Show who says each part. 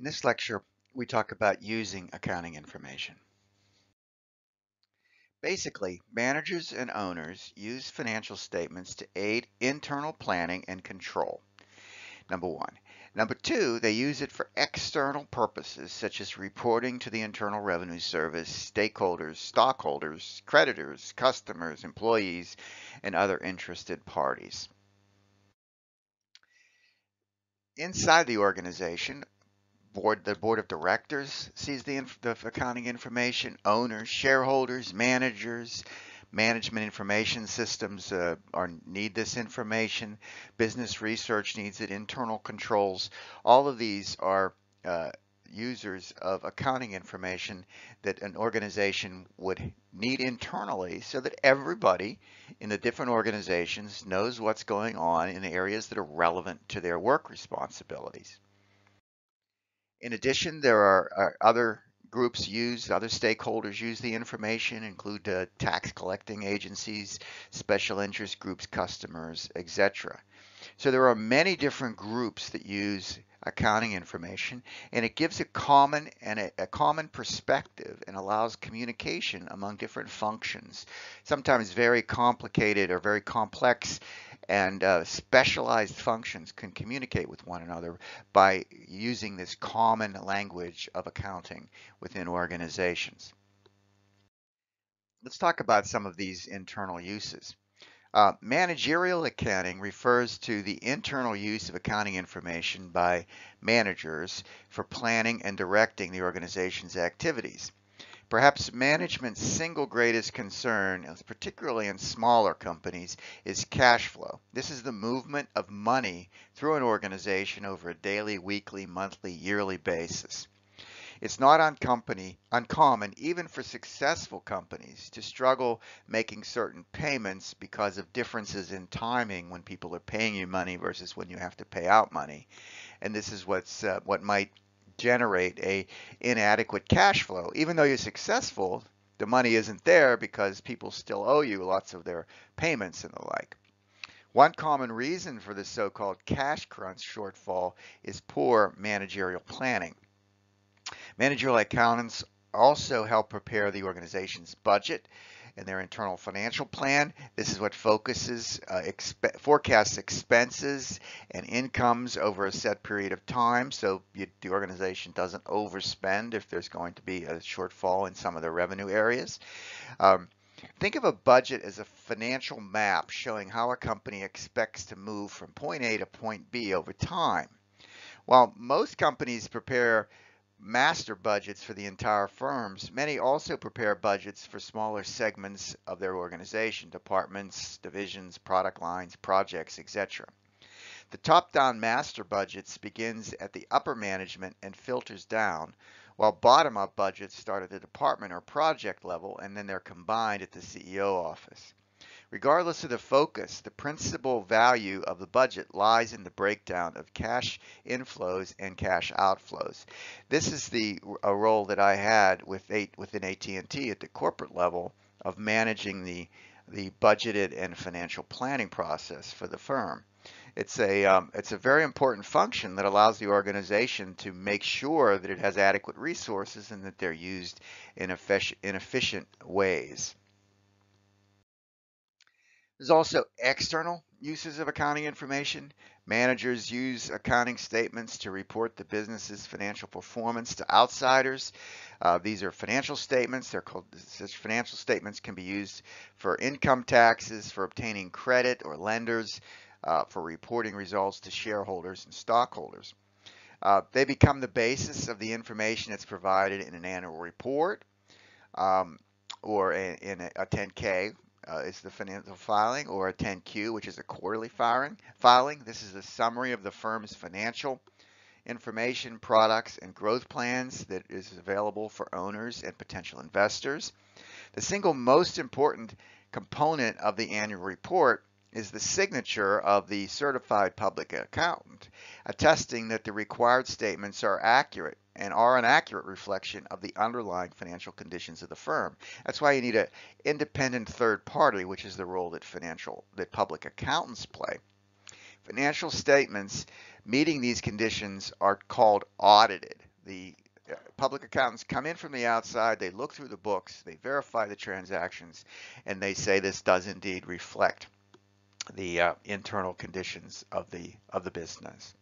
Speaker 1: In this lecture, we talk about using accounting information. Basically, managers and owners use financial statements to aid internal planning and control. Number one. Number two, they use it for external purposes such as reporting to the Internal Revenue Service, stakeholders, stockholders, creditors, customers, employees, and other interested parties. Inside the organization, board, the board of directors sees the, the accounting information, owners, shareholders, managers, management information systems uh, are need this information, business research needs it, internal controls. All of these are uh, users of accounting information that an organization would need internally so that everybody in the different organizations knows what's going on in areas that are relevant to their work responsibilities. In addition, there are, are other groups use, other stakeholders use the information, include uh, tax collecting agencies, special interest groups, customers, etc. So there are many different groups that use accounting information and it gives a common and a, a, common perspective and allows communication among different functions sometimes very complicated or very complex and uh, specialized functions can communicate with one another by using this common language of accounting within organizations. Let's talk about some of these internal uses. Uh, managerial accounting refers to the internal use of accounting information by managers for planning and directing the organization's activities. Perhaps management's single greatest concern, particularly in smaller companies, is cash flow. This is the movement of money through an organization over a daily, weekly, monthly, yearly basis. It's not uncommon, even for successful companies, to struggle making certain payments because of differences in timing when people are paying you money versus when you have to pay out money. And this is what's uh, what might generate a inadequate cash flow. Even though you're successful, the money isn't there because people still owe you lots of their payments and the like. One common reason for the so-called cash crunch shortfall is poor managerial planning. Managerial accountants also help prepare the organization's budget in their internal financial plan. This is what focuses, uh, exp forecasts expenses and incomes over a set period of time so you, the organization doesn't overspend if there's going to be a shortfall in some of the revenue areas. Um, Think of a budget as a financial map showing how a company expects to move from point A to point B over time. While most companies prepare master budgets for the entire firms, many also prepare budgets for smaller segments of their organization, departments, divisions, product lines, projects, etc. The top-down master budgets begins at the upper management and filters down, while bottom-up budgets start at the department or project level and then they're combined at the CEO office. Regardless of the focus, the principal value of the budget lies in the breakdown of cash inflows and cash outflows. This is the a role that I had with eight, within AT&T at the corporate level of managing the the budgeted and financial planning process for the firm. It's a um, it's a very important function that allows the organization to make sure that it has adequate resources and that they're used in in efficient ways. There's also external uses of accounting information. Managers use accounting statements to report the business's financial performance to outsiders. Uh, these are financial statements. They're called such financial statements can be used for income taxes, for obtaining credit or lenders, uh, for reporting results to shareholders and stockholders. Uh, they become the basis of the information that's provided in an annual report um, or in, in a, a 10K uh, is the financial filing or a 10Q, which is a quarterly filing. Filing. This is a summary of the firm's financial information, products, and growth plans that is available for owners and potential investors. The single most important component of the annual report is the signature of the certified public accountant, attesting that the required statements are accurate and are an accurate reflection of the underlying financial conditions of the firm. That's why you need an independent third party, which is the role that financial that public accountants play. Financial statements meeting these conditions are called audited. the uh, public accountants come in from the outside, they look through the books, they verify the transactions, and they say this does indeed reflect the uh, internal conditions of the of the business.